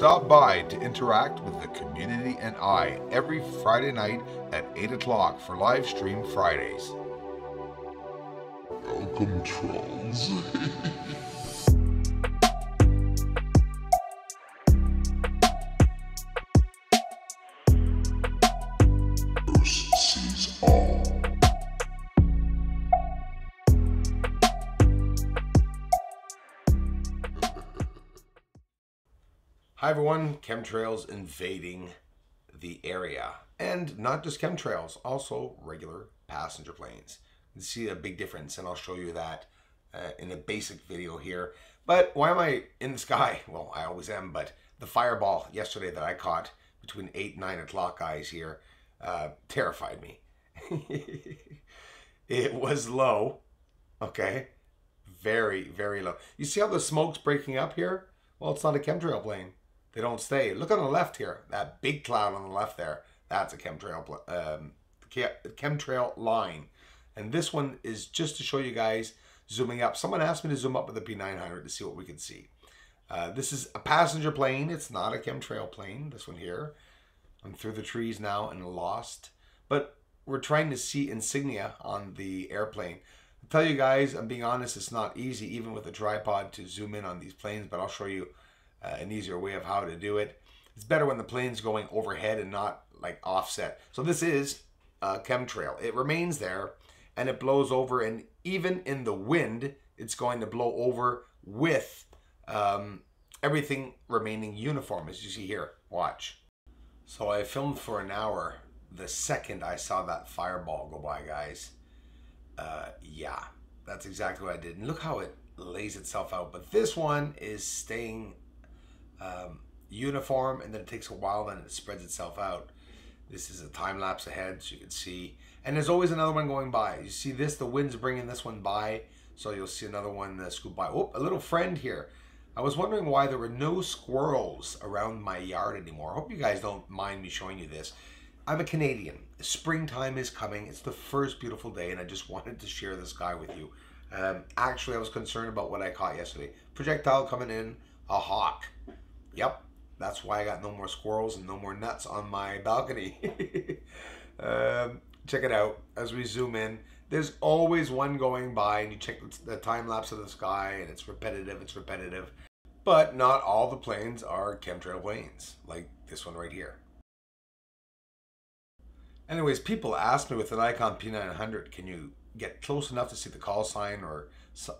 Stop by to interact with the community and I every Friday night at 8 o'clock for live stream Fridays. Welcome, trolls. Hi everyone, chemtrails invading the area. And not just chemtrails, also regular passenger planes. You see a big difference and I'll show you that uh, in a basic video here. But why am I in the sky? Well, I always am, but the fireball yesterday that I caught between 8 and 9 o'clock guys here uh, terrified me. it was low, okay? Very, very low. You see how the smoke's breaking up here? Well, it's not a chemtrail plane. They don't stay. Look on the left here. That big cloud on the left there. That's a chemtrail um, chemtrail line. And this one is just to show you guys zooming up. Someone asked me to zoom up with the P900 to see what we can see. Uh, this is a passenger plane. It's not a chemtrail plane. This one here. I'm through the trees now and lost. But we're trying to see insignia on the airplane. I'll tell you guys, I'm being honest, it's not easy even with a tripod to zoom in on these planes, but I'll show you uh, an easier way of how to do it. It's better when the plane's going overhead and not like offset. So this is a chemtrail. It remains there and it blows over and even in the wind, it's going to blow over with um, everything remaining uniform as you see here. Watch. So I filmed for an hour the second I saw that fireball go by, guys. Uh, yeah, that's exactly what I did. And look how it lays itself out. But this one is staying um, uniform and then it takes a while, then it spreads itself out. This is a time lapse ahead, so you can see. And there's always another one going by. You see this, the wind's bringing this one by, so you'll see another one uh, scoop by. Oh, a little friend here. I was wondering why there were no squirrels around my yard anymore. I hope you guys don't mind me showing you this. I'm a Canadian. Springtime is coming. It's the first beautiful day, and I just wanted to share this guy with you. Um, actually, I was concerned about what I caught yesterday. Projectile coming in, a hawk. Yep, that's why I got no more squirrels and no more nuts on my balcony. um, check it out as we zoom in. There's always one going by, and you check the time lapse of the sky, and it's repetitive, it's repetitive. But not all the planes are chemtrail planes, like this one right here. Anyways, people ask me with an Nikon P900, can you get close enough to see the call sign or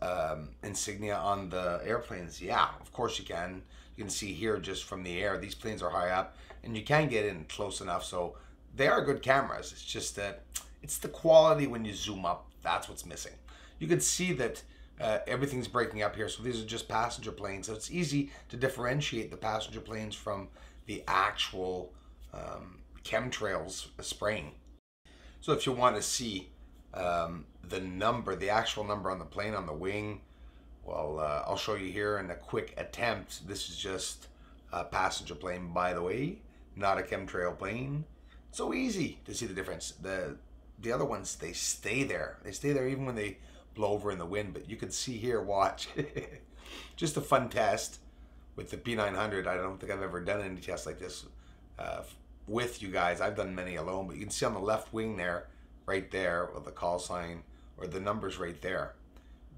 um, insignia on the airplanes? Yeah, of course you can. You can see here just from the air, these planes are high up and you can get in close enough. So they are good cameras. It's just that it's the quality when you zoom up. That's what's missing. You can see that uh, everything's breaking up here. So these are just passenger planes. So it's easy to differentiate the passenger planes from the actual um, chemtrails spraying. So if you want to see um, the number, the actual number on the plane on the wing, well, uh, I'll show you here in a quick attempt. This is just a passenger plane, by the way, not a chemtrail plane. So easy to see the difference. The the other ones, they stay there. They stay there even when they blow over in the wind. But you can see here, watch. just a fun test with the P900. I don't think I've ever done any test like this uh, with you guys. I've done many alone, but you can see on the left wing there, right there, with the call sign or the numbers right there.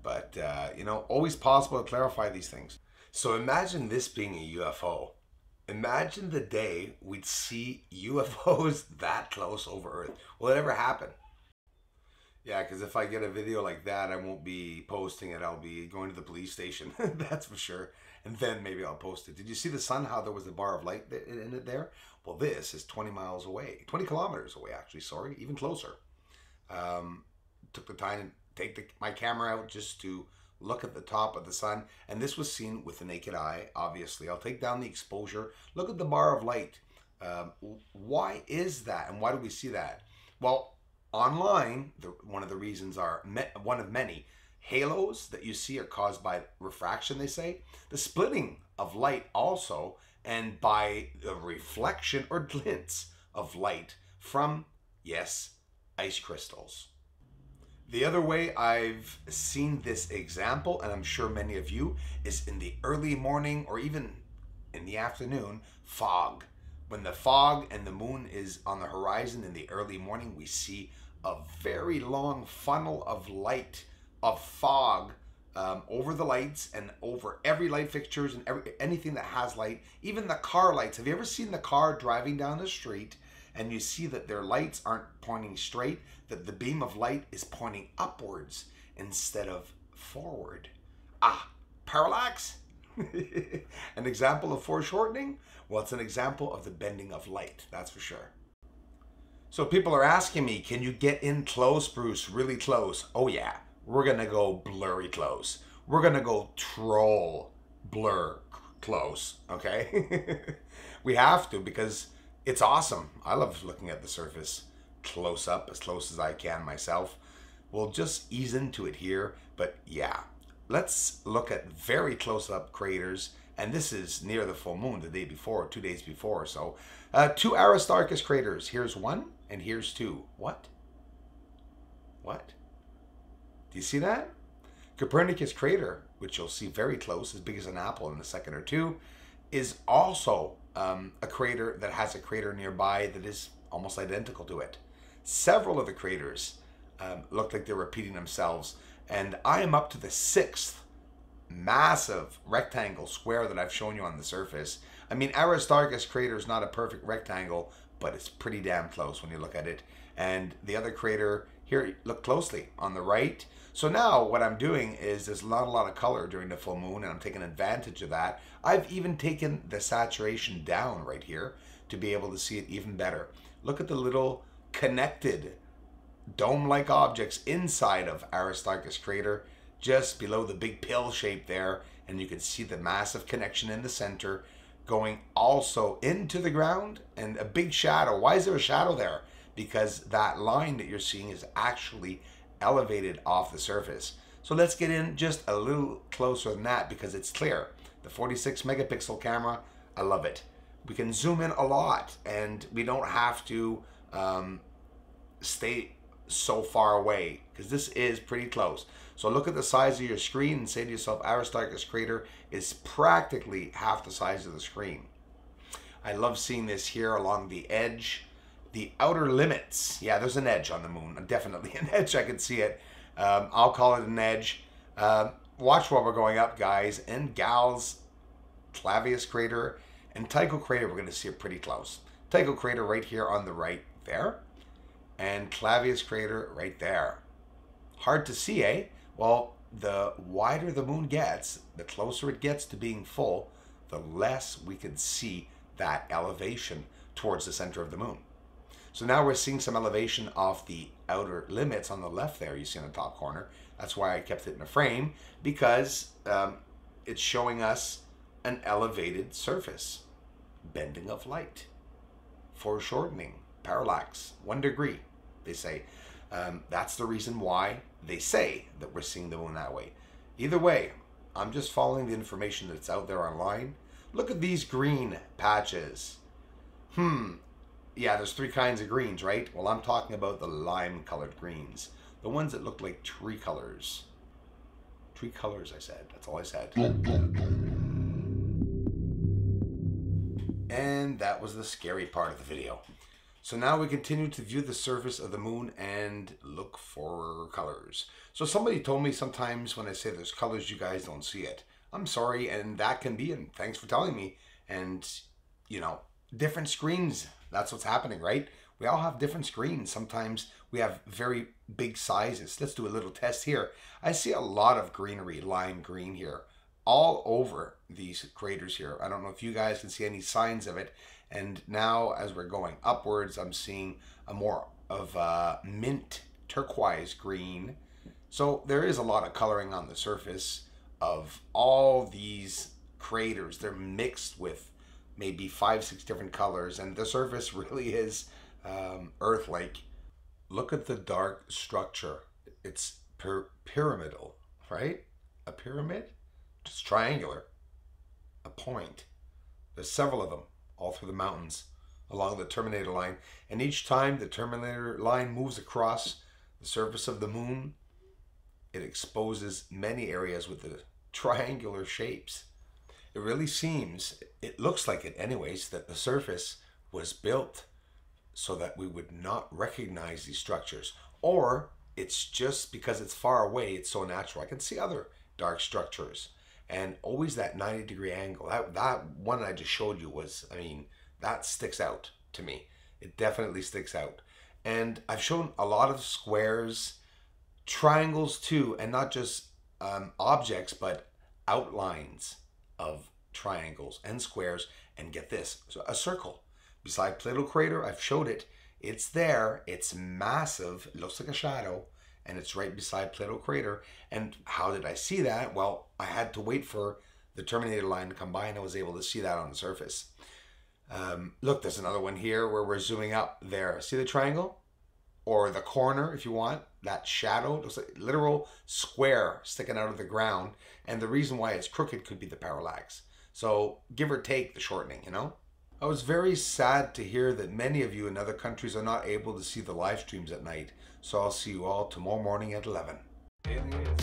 But, uh, you know, always possible to clarify these things. So imagine this being a UFO. Imagine the day we'd see UFOs that close over Earth. Will it ever happen? Yeah, because if I get a video like that, I won't be posting it. I'll be going to the police station. That's for sure. And then maybe I'll post it. Did you see the sun? How there was a bar of light in it there? Well, this is 20 miles away, 20 kilometers away, actually. Sorry, even closer. Um, took the time to take the, my camera out just to look at the top of the sun. And this was seen with the naked eye, obviously. I'll take down the exposure. Look at the bar of light. Um, why is that? And why do we see that? Well, online, the, one of the reasons are, one of many, halos that you see are caused by refraction, they say. The splitting of light also, and by the reflection or glints of light from, yes, ice crystals. The other way I've seen this example, and I'm sure many of you, is in the early morning or even in the afternoon, fog. When the fog and the moon is on the horizon in the early morning, we see a very long funnel of light, of fog um, over the lights and over every light fixtures and every, anything that has light, even the car lights. Have you ever seen the car driving down the street and you see that their lights aren't pointing straight, that the beam of light is pointing upwards instead of forward? Ah, parallax? an example of foreshortening? Well, it's an example of the bending of light, that's for sure. So people are asking me, can you get in close, Bruce? Really close? Oh, yeah we're gonna go blurry close. We're gonna go troll blur close, okay? we have to because it's awesome. I love looking at the surface close up, as close as I can myself. We'll just ease into it here, but yeah. Let's look at very close up craters, and this is near the full moon the day before, two days before. So, uh, two Aristarchus craters. Here's one, and here's two. What? What? Do you see that? Copernicus crater, which you'll see very close, as big as an apple in a second or two, is also um, a crater that has a crater nearby that is almost identical to it. Several of the craters um, look like they're repeating themselves, and I am up to the sixth massive rectangle square that I've shown you on the surface. I mean, Aristarchus crater is not a perfect rectangle, but it's pretty damn close when you look at it. And the other crater here, look closely on the right. So now what I'm doing is there's not a lot of color during the full moon and I'm taking advantage of that. I've even taken the saturation down right here to be able to see it even better. Look at the little connected dome-like objects inside of Aristarchus crater just below the big pill shape there and you can see the massive connection in the center going also into the ground and a big shadow. Why is there a shadow there? because that line that you're seeing is actually elevated off the surface. So let's get in just a little closer than that because it's clear. The 46 megapixel camera, I love it. We can zoom in a lot and we don't have to um, stay so far away because this is pretty close. So look at the size of your screen and say to yourself, Aristarchus crater is practically half the size of the screen. I love seeing this here along the edge the outer limits. Yeah, there's an edge on the moon. Definitely an edge. I can see it. Um, I'll call it an edge. Uh, watch while we're going up, guys. And gals, Clavius crater and Tycho crater. We're going to see it pretty close. Tycho crater right here on the right there. And Clavius crater right there. Hard to see, eh? Well, the wider the moon gets, the closer it gets to being full, the less we can see that elevation towards the center of the moon. So now we're seeing some elevation off the outer limits on the left there, you see in the top corner. That's why I kept it in a frame, because um, it's showing us an elevated surface, bending of light, foreshortening, parallax, one degree, they say. Um, that's the reason why they say that we're seeing the moon that way. Either way, I'm just following the information that's out there online. Look at these green patches. Hmm, yeah, there's three kinds of greens, right? Well, I'm talking about the lime colored greens. The ones that look like tree colors. Tree colors, I said. That's all I said. And that was the scary part of the video. So now we continue to view the surface of the moon and look for colors. So somebody told me sometimes when I say there's colors, you guys don't see it. I'm sorry, and that can be, and thanks for telling me. And, you know, different screens that's what's happening, right? We all have different screens. Sometimes we have very big sizes. Let's do a little test here. I see a lot of greenery, lime green here, all over these craters here. I don't know if you guys can see any signs of it. And now as we're going upwards, I'm seeing a more of a mint turquoise green. So there is a lot of coloring on the surface of all these craters. They're mixed with maybe five, six different colors, and the surface really is um, Earth-like. Look at the dark structure. It's pyramidal, right? A pyramid, just triangular. A point. There's several of them all through the mountains along the terminator line, and each time the terminator line moves across the surface of the moon, it exposes many areas with the triangular shapes. It really seems, it looks like it anyways, that the surface was built so that we would not recognize these structures. Or it's just because it's far away, it's so natural. I can see other dark structures and always that 90 degree angle. That, that one I just showed you was, I mean, that sticks out to me. It definitely sticks out. And I've shown a lot of squares, triangles too, and not just um, objects, but outlines of triangles and squares. And get this, so a circle beside Plato Crater. I've showed it. It's there. It's massive. Looks like a shadow, and it's right beside Plato Crater. And how did I see that? Well, I had to wait for the Terminator line to come by, and I was able to see that on the surface. Um, look, there's another one here where we're zooming up there. See the triangle? Or the corner, if you want, that shadow. Looks like literal square sticking out of the ground. And the reason why it's crooked could be the parallax. So give or take the shortening, you know? I was very sad to hear that many of you in other countries are not able to see the live streams at night. So I'll see you all tomorrow morning at 11. Aliens